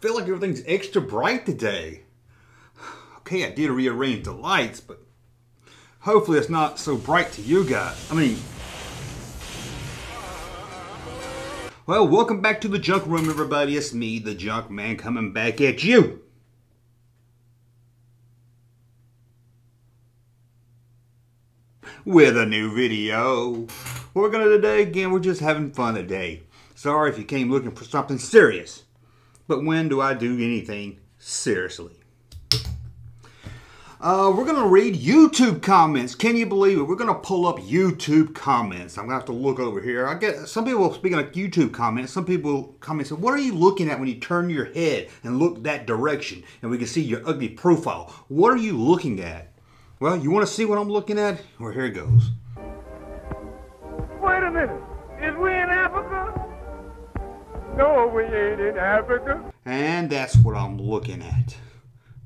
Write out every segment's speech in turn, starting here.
feel like everything's extra bright today. Okay, I did rearrange the lights, but hopefully it's not so bright to you guys. I mean, well, welcome back to the junk room, everybody. It's me, the junk man, coming back at you. With a new video. What we're gonna do today, again, we're just having fun today. Sorry if you came looking for something serious. But when do I do anything seriously? Uh, we're going to read YouTube comments. Can you believe it? We're going to pull up YouTube comments. I'm going to have to look over here. I get some people speaking of YouTube comments. Some people comment say, "What are you looking at when you turn your head and look that direction, and we can see your ugly profile? What are you looking at?" Well, you want to see what I'm looking at? Well, here it goes. Wait a minute. No, we ain't in Africa. And that's what I'm looking at.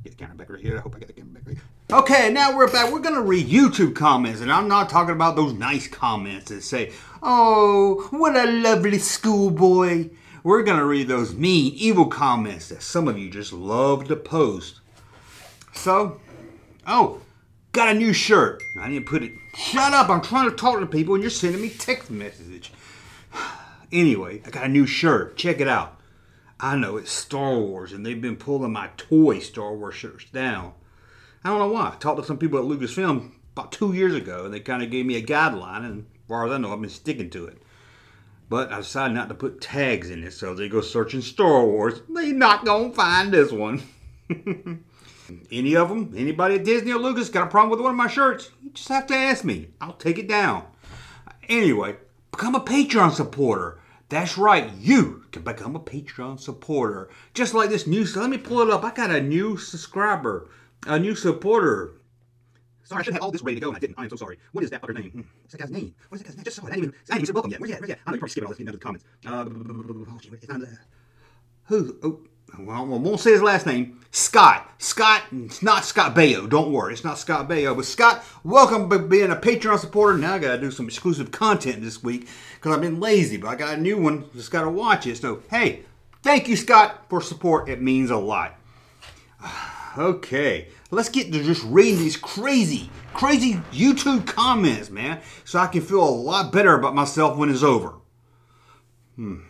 Get the camera back right here. I hope I get the camera back right here. Okay, now we're back. We're going to read YouTube comments, and I'm not talking about those nice comments that say, Oh, what a lovely schoolboy. We're going to read those mean, evil comments that some of you just love to post. So, oh, got a new shirt. I didn't put it. Shut up. I'm trying to talk to people, and you're sending me text message. Anyway, I got a new shirt. Check it out. I know it's Star Wars, and they've been pulling my toy Star Wars shirts down. I don't know why. I talked to some people at Lucasfilm about two years ago, and they kind of gave me a guideline, and as far as I know, I've been sticking to it. But I decided not to put tags in it, so they go searching Star Wars. They not gonna find this one. Any of them, anybody at Disney or Lucas got a problem with one of my shirts? You just have to ask me. I'll take it down. Anyway, become a Patreon supporter. That's right, you can become a Patreon supporter. Just like this new, let me pull it up. I got a new subscriber, a new supporter. Sorry, I should have all this ready to go, and I didn't. I am so sorry. What is that fucker's name? Hmm, What's that guy's name? What is that guy's name? I just saw it. I didn't even, I didn't even say welcome yet. Where's he at? Where's he at? I know probably skipping all this, down to the comments. Uh, oh, gee, it's not, uh, who? Oh, well, I won't say his last name. Scott. Scott, it's not Scott Baio. Don't worry, it's not Scott Baio. But Scott, welcome to being a Patreon supporter. Now I got to do some exclusive content this week because I've been lazy, but I got a new one. Just got to watch it. So, hey, thank you, Scott, for support. It means a lot. Okay, let's get to just reading these crazy, crazy YouTube comments, man, so I can feel a lot better about myself when it's over. Hmm.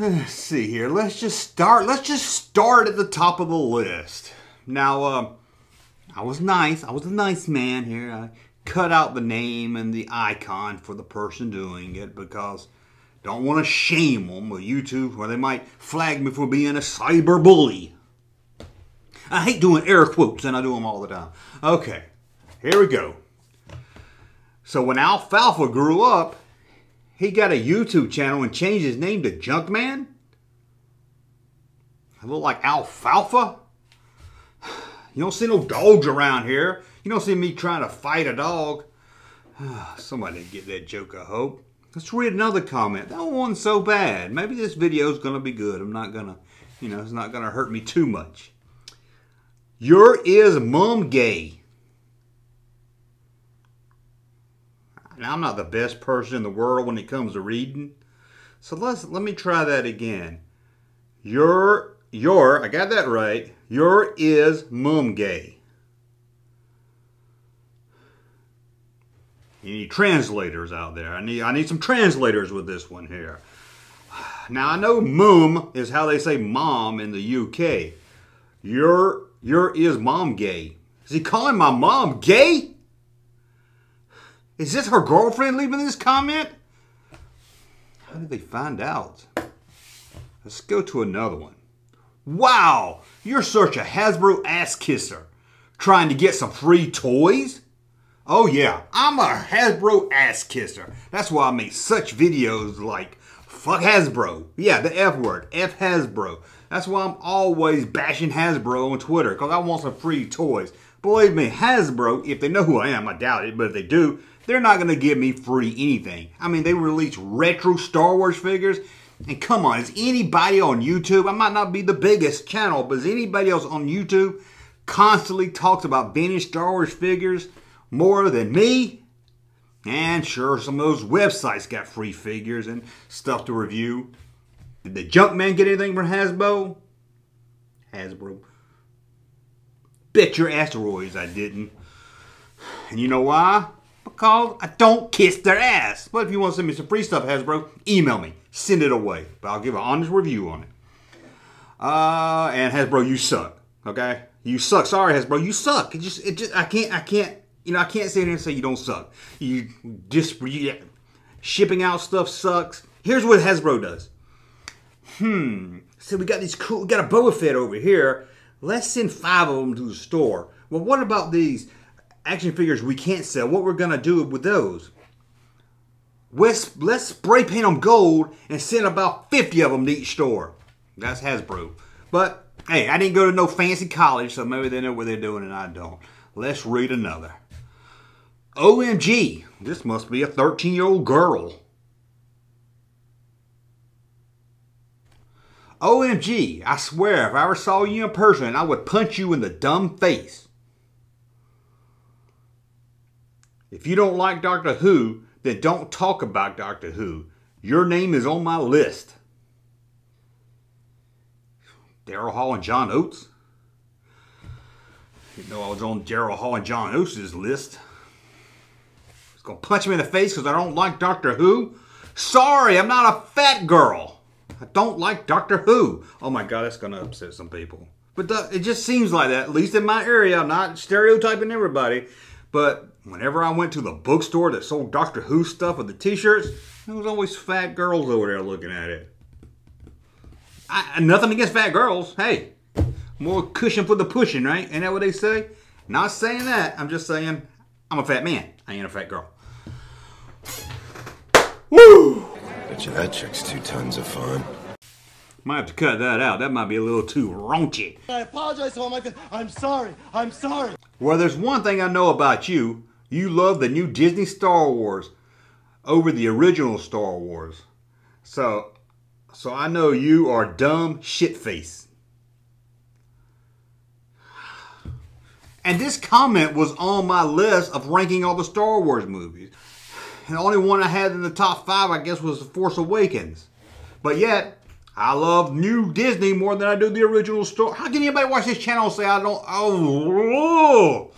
Let's see here. Let's just start. Let's just start at the top of the list. Now, uh, I was nice. I was a nice man here. I cut out the name and the icon for the person doing it because don't want to shame them with YouTube where they might flag me for being a cyber bully. I hate doing air quotes and I do them all the time. Okay, here we go. So when Alfalfa grew up, he got a YouTube channel and changed his name to Junkman? I look like Alfalfa? You don't see no dogs around here. You don't see me trying to fight a dog. Somebody didn't get that joke, I hope. Let's read another comment. That one's so bad. Maybe this video is going to be good. I'm not going to, you know, it's not going to hurt me too much. Your is mom gay. Now, I'm not the best person in the world when it comes to reading. So let's let me try that again. Your your I got that right. Your is mum gay. You need translators out there. I need I need some translators with this one here. Now I know mum is how they say mom in the UK. Your your is mom gay. Is he calling my mom gay? Is this her girlfriend leaving this comment? How did they find out? Let's go to another one. Wow, you're such a Hasbro ass kisser. Trying to get some free toys? Oh yeah, I'm a Hasbro ass kisser. That's why I make such videos like fuck Hasbro. Yeah, the F word, F Hasbro. That's why I'm always bashing Hasbro on Twitter, because I want some free toys. Believe me, Hasbro, if they know who I am, I doubt it, but if they do, they're not going to give me free anything. I mean, they release retro Star Wars figures. And come on, is anybody on YouTube, I might not be the biggest channel, but is anybody else on YouTube constantly talks about vintage Star Wars figures more than me? And sure, some of those websites got free figures and stuff to review. Did the Junkman get anything from Hasbro? Hasbro. Bet your asteroids I didn't. And you know why? Because I don't kiss their ass. But if you want to send me some free stuff, Hasbro, email me. Send it away. But I'll give an honest review on it. Uh, and Hasbro, you suck. Okay? You suck. Sorry, Hasbro, you suck. It just, it just, I can't, I can't, you know, I can't sit here and say you don't suck. You just, you, shipping out stuff sucks. Here's what Hasbro does. Hmm. So we got these cool, we got a Boba Fett over here. Let's send five of them to the store. Well, what about these action figures we can't sell? What we're gonna do with those? Let's, let's spray paint them gold and send about 50 of them to each store. That's Hasbro. But hey, I didn't go to no fancy college, so maybe they know what they're doing and I don't. Let's read another. OMG, this must be a 13 year old girl. OMG, I swear, if I ever saw you in person, I would punch you in the dumb face. If you don't like Doctor Who, then don't talk about Doctor Who. Your name is on my list. Daryl Hall and John Oates. You know I was on Daryl Hall and John Oates' list. He's gonna punch me in the face because I don't like Doctor Who. Sorry, I'm not a fat girl. I don't like Doctor Who. Oh my god, that's gonna upset some people. But the, it just seems like that, at least in my area. I'm not stereotyping everybody. But whenever I went to the bookstore that sold Doctor Who stuff with the t-shirts, there was always fat girls over there looking at it. I, nothing against fat girls. Hey, more cushion for the pushing, right? Ain't that what they say? Not saying that. I'm just saying I'm a fat man. I ain't a fat girl. Woo! Bet you that chick's two tons of fun. Might have to cut that out. That might be a little too raunchy. I apologize to all my fans. I'm sorry. I'm sorry. Well, there's one thing I know about you. You love the new Disney Star Wars over the original Star Wars. So so I know you are dumb shit face. And this comment was on my list of ranking all the Star Wars movies. And the only one I had in the top five, I guess, was The Force Awakens. But yet, I love new Disney more than I do the original Star. How can anybody watch this channel and say I don't? Oh,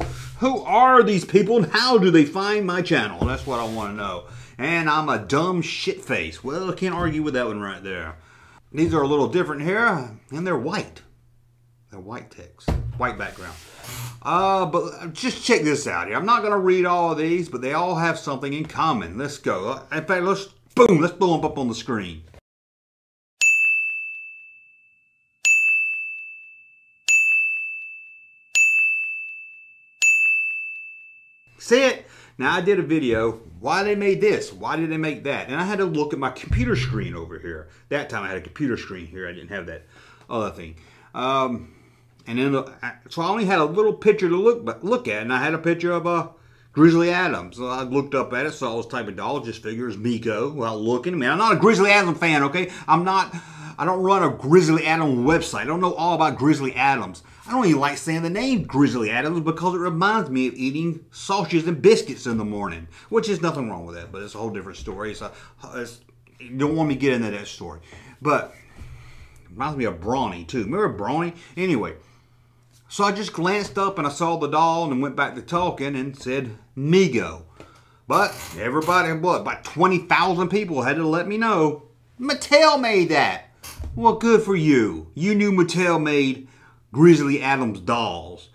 who are these people and how do they find my channel? That's what I want to know and I'm a dumb shit face. Well, I can't argue with that one right there. These are a little different here, and they're white. They're white text, white background. Uh, but just check this out here. I'm not going to read all of these, but they all have something in common. Let's go. In fact, let's, boom, let's blow them up on the screen. See it? Now I did a video, why they made this, why did they make that? And I had to look at my computer screen over here. That time I had a computer screen here, I didn't have that other thing. Um, and then, uh, so I only had a little picture to look but look at, and I had a picture of uh, Grizzly Adams. So I looked up at it, saw this type of doll, just figures Mego, without looking. I mean, I'm not a Grizzly Adams fan, okay? I'm not, I don't run a Grizzly Adams website. I don't know all about Grizzly Adams. I don't even like saying the name Grizzly Adams because it reminds me of eating sausages and biscuits in the morning, which is nothing wrong with that, but it's a whole different story. It's it's, don't want me to get into that story. But reminds me of Brawny, too. Remember Brawny? Anyway, so I just glanced up and I saw the doll and went back to talking and said Mego. But everybody, what, about 20,000 people had to let me know Mattel made that. Well, good for you. You knew Mattel made Grizzly Adams dolls.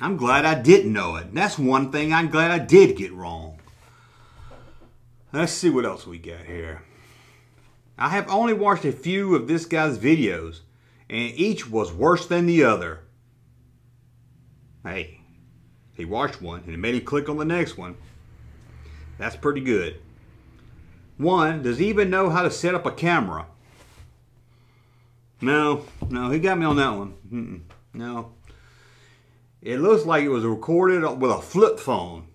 I'm glad I didn't know it. That's one thing I'm glad I did get wrong. Let's see what else we got here. I have only watched a few of this guy's videos, and each was worse than the other. Hey, he watched one and it made him click on the next one. That's pretty good. One, does he even know how to set up a camera? No, no, he got me on that one. Mm -mm, no. It looks like it was recorded with a flip phone.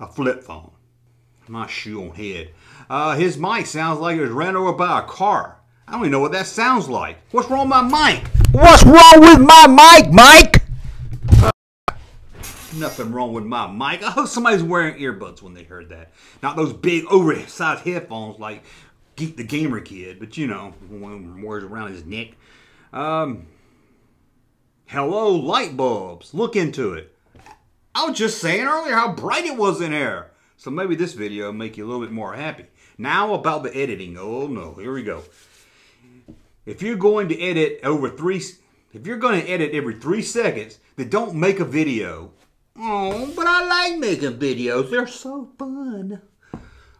A flip phone. My shoe on head. Uh, his mic sounds like it was ran over by a car. I don't even know what that sounds like. What's wrong with my mic? What's wrong with my mic, Mike? Nothing wrong with my mic. I hope somebody's wearing earbuds when they heard that. Not those big oversized headphones like Geek the Gamer Kid, but you know, wears around his neck. Um, hello, light bulbs. Look into it. I was just saying earlier how bright it was in here. So maybe this video will make you a little bit more happy. Now about the editing. Oh no, here we go. If you're going to edit over three, if you're going to edit every three seconds, then don't make a video. Oh, but I like making videos. They're so fun.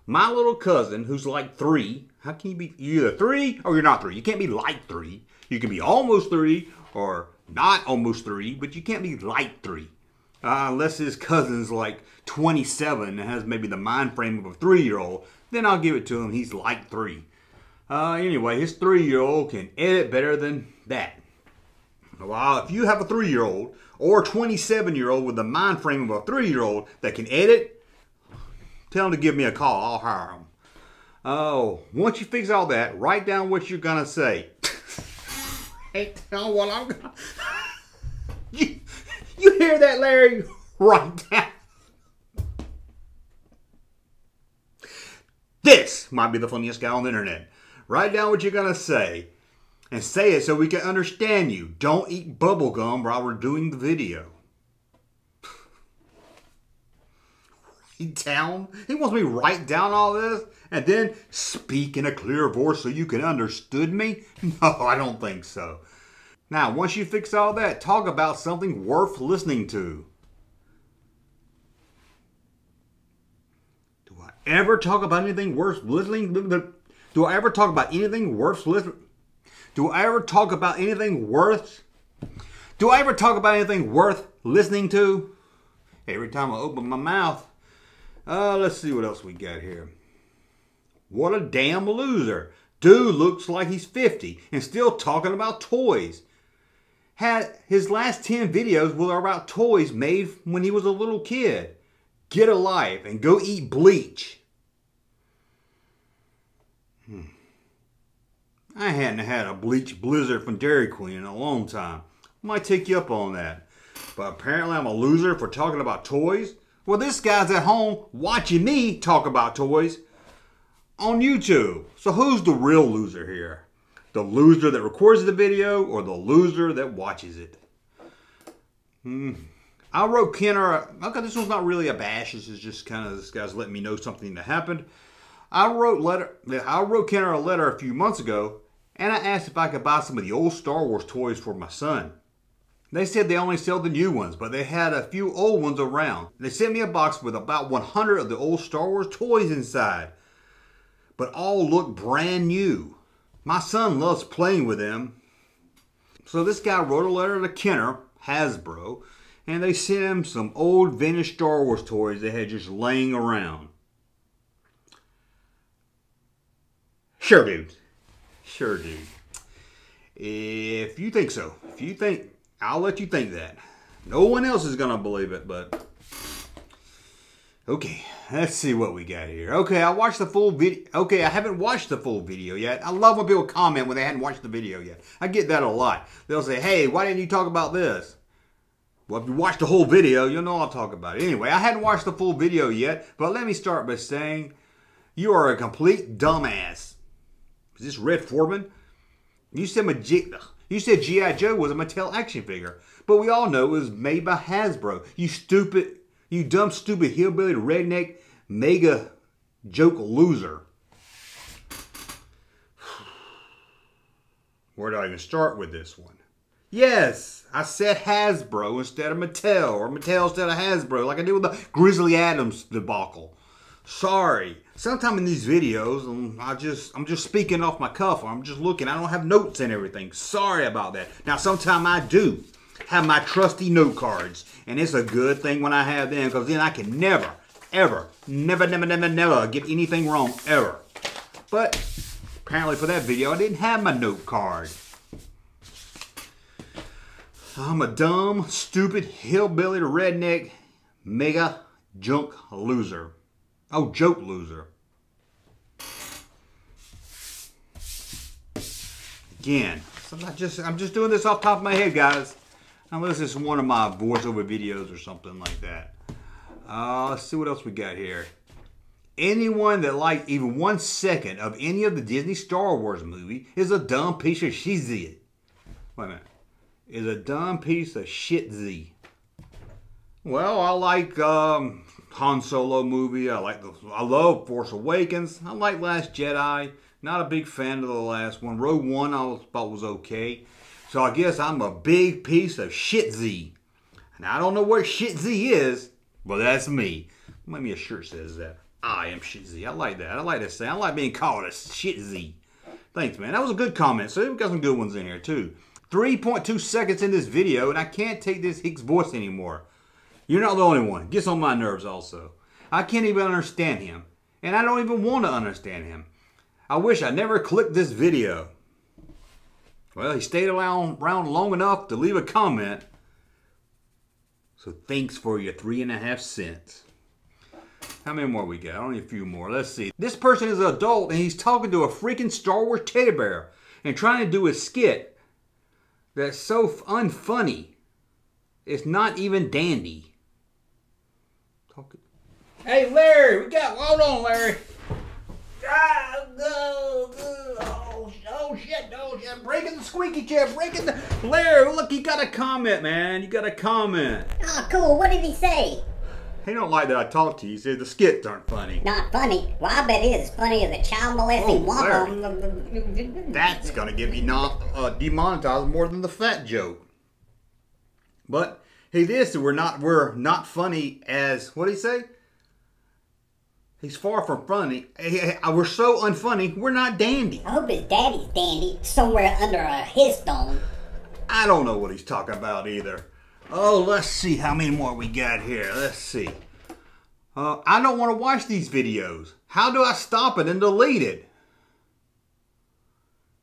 My little cousin, who's like three, how can you be you're either three or you're not three? You can't be like three. You can be almost three or not almost three, but you can't be like three. Uh, unless his cousin's like 27 and has maybe the mind frame of a three year old, then I'll give it to him. He's like three. Uh, anyway, his three year old can edit better than that. Well, if you have a three year old or 27 year old with the mind frame of a three year old that can edit, tell him to give me a call. I'll hire him. Oh, once you fix all that, write down what you're gonna say. Down what I'm gonna. you, you hear that, Larry? Write down. This might be the funniest guy on the internet. Write down what you're gonna say and say it so we can understand you. Don't eat bubble gum while we're doing the video. write down? He wants me to write down all this and then speak in a clear voice so you can understood me? No, I don't think so. Now, once you fix all that, talk about something worth listening to. Do I ever talk about anything worth listening? Do I ever talk about anything worth listening? Do I ever talk about anything worth? Do I ever talk about anything worth listening to? Every time I open my mouth. Uh, let's see what else we got here. What a damn loser. Dude looks like he's 50 and still talking about toys. Had his last 10 videos were about toys made when he was a little kid. Get a life and go eat bleach. Hmm. I hadn't had a bleach blizzard from Dairy Queen in a long time. Might take you up on that. But apparently I'm a loser for talking about toys. Well, this guy's at home watching me talk about toys on YouTube. So who's the real loser here? The loser that records the video or the loser that watches it? Hmm. I wrote Kenner. Okay, this one's not really a bash. This is just kind of this guy's letting me know something that happened. I wrote letter. I wrote Kenner a letter a few months ago, and I asked if I could buy some of the old Star Wars toys for my son. They said they only sell the new ones, but they had a few old ones around. They sent me a box with about 100 of the old Star Wars toys inside, but all look brand new. My son loves playing with them. So this guy wrote a letter to Kenner, Hasbro, and they sent him some old vintage Star Wars toys they had just laying around. Sure, dude. Sure, dude. If you think so, if you think, I'll let you think that. No one else is going to believe it, but. Okay, let's see what we got here. Okay, I watched the full video. Okay, I haven't watched the full video yet. I love when people comment when they hadn't watched the video yet. I get that a lot. They'll say, hey, why didn't you talk about this? Well, if you watch the whole video, you'll know I'll talk about it. Anyway, I hadn't watched the full video yet, but let me start by saying you are a complete dumbass. Is this Red Foreman? You said Magi- you said G.I. Joe was a Mattel action figure, but we all know it was made by Hasbro. You stupid, you dumb, stupid hillbilly redneck mega joke loser. Where do I even start with this one? Yes, I said Hasbro instead of Mattel, or Mattel instead of Hasbro, like I did with the Grizzly Adams debacle. Sorry. Sometime in these videos, um, I just I'm just speaking off my cuff. I'm just looking. I don't have notes and everything. Sorry about that. Now, sometime I do have my trusty note cards, and it's a good thing when I have them because then I can never, ever, never, never, never, never get anything wrong ever. But apparently for that video, I didn't have my note card. I'm a dumb, stupid, hillbilly redneck, mega junk loser. Oh, joke loser. Again, I'm not just I'm just doing this off top of my head, guys. Unless it's one of my voiceover videos or something like that. Uh, let's see what else we got here. Anyone that likes even one second of any of the Disney Star Wars movie is a dumb piece of shit. Wait a minute. Is a dumb piece of shit Z. Well, I like um, Han Solo movie. I like the. I love Force Awakens. I like Last Jedi. Not a big fan of the last one. Rogue One I thought was okay. So I guess I'm a big piece of shit Z. And I don't know what shit Z is, but that's me. Maybe a shirt says that. I am shit Z. I like that. I like that say. I like being called a shit Z. Thanks, man. That was a good comment. So we got some good ones in here too. 3.2 seconds in this video, and I can't take this Hicks voice anymore. You're not the only one. Gets on my nerves also. I can't even understand him. And I don't even want to understand him. I wish I never clicked this video. Well, he stayed around, long enough to leave a comment. So thanks for your three and a half cents. How many more we got? Only a few more. Let's see. This person is an adult and he's talking to a freaking Star Wars teddy bear and trying to do a skit that's so unfunny. It's not even dandy. Talking. Hey, Larry, we got. Hold on, Larry. Ah, go, go, oh, oh shit, oh shit, breaking the squeaky chair, breaking the. Larry, look, you got a comment, man. You got a comment. Oh, cool. What did he say? He don't like that I talk to you. He said the skits aren't funny. Not funny. Well, I bet it is funny as a child molesting Oh, wampa. That's gonna get me not uh, demonetized more than the fat joke. But he did say we're not we're not funny as what did he say? He's far from funny. We're so unfunny. We're not dandy. I hope his daddy's dandy somewhere under a headstone. I don't know what he's talking about either. Oh, let's see how many more we got here. Let's see. Uh, I don't want to watch these videos. How do I stop it and delete it?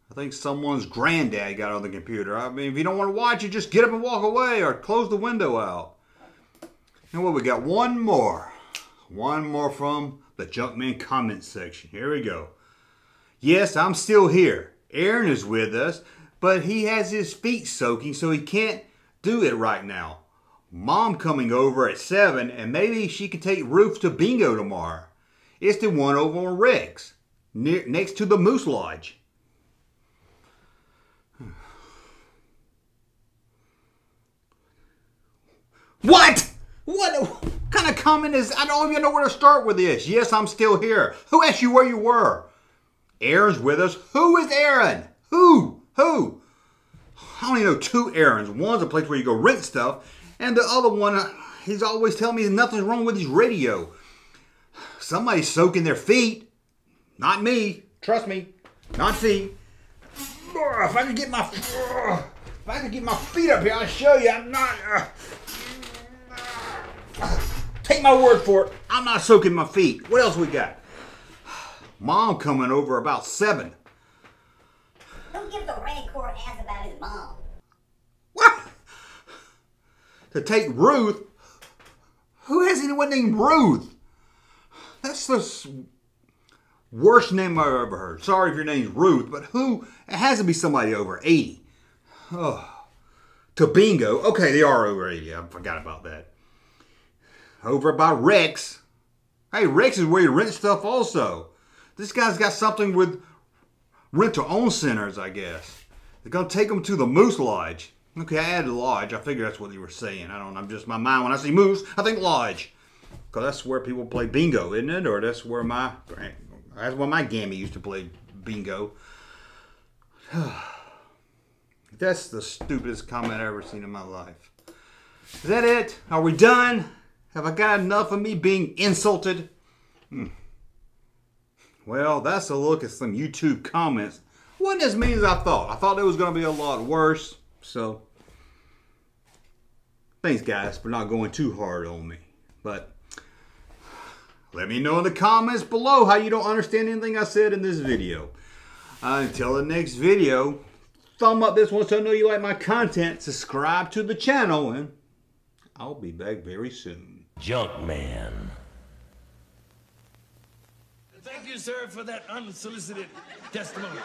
I think someone's granddad got on the computer. I mean, if you don't want to watch it, just get up and walk away or close the window out. And what we got? One more. One more from the Junkman comment section. Here we go. Yes, I'm still here. Aaron is with us, but he has his feet soaking, so he can't do it right now. Mom coming over at 7, and maybe she can take Ruth to bingo tomorrow. It's the one over on Rex, near, next to the Moose Lodge. What? What kind of comment is? I don't even know where to start with this. Yes, I'm still here. Who asked you where you were? Aaron's with us. Who is Aaron? Who? Who? I only know two Aarons. One's a place where you go rent stuff, and the other one, uh, he's always telling me nothing's wrong with his radio. Somebody's soaking their feet. Not me. Trust me. Not feet. If I could get my, if I could get my feet up here, I'll show you. I'm not. Uh, take my word for it. I'm not soaking my feet. What else we got? Mom coming over about seven. Don't give the Rancor ass about his mom. What? To take Ruth? Who has anyone named Ruth? That's the worst name I've ever heard. Sorry if your name's Ruth, but who? It has to be somebody over 80. Oh. To bingo. Okay, they are over 80. I forgot about that. Over by Rex. Hey, Rex is where you rent stuff also. This guy's got something with rental own centers, I guess. They're gonna take them to the Moose Lodge. Okay, I added Lodge. I figure that's what you were saying. I don't know. I'm just my mind. When I see Moose, I think Lodge. Because that's where people play bingo, isn't it? Or that's where my that's where my gammy used to play bingo. that's the stupidest comment I've ever seen in my life. Is that it? Are we done? Have I got enough of me being insulted? Hmm. Well, that's a look at some YouTube comments. Wasn't as mean as I thought. I thought it was going to be a lot worse. So, thanks, guys, for not going too hard on me. But let me know in the comments below how you don't understand anything I said in this video. Uh, until the next video, thumb up this one so I know you like my content. Subscribe to the channel, and I'll be back very soon. Junk man. Thank you, sir, for that unsolicited testimony.